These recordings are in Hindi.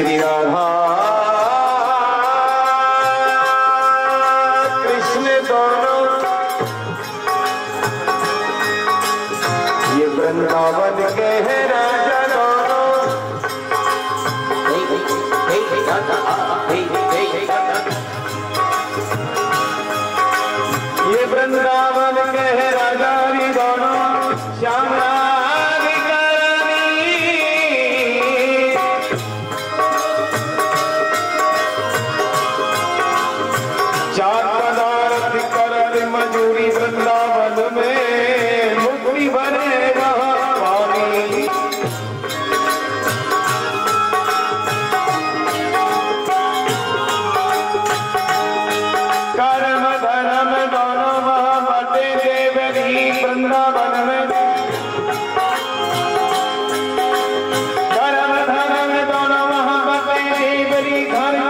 श्री राधा हाँ। कृष्ण दोनों हमारी धार्मिक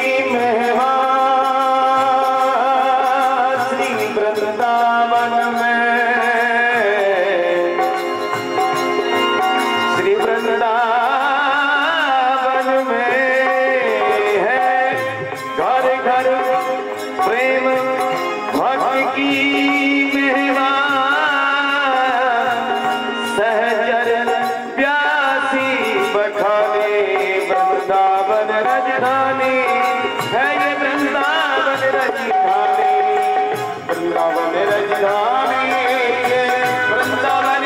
है ये वृंदावन रज़ी वृंदावन रज़ी धामी ये वृंदावन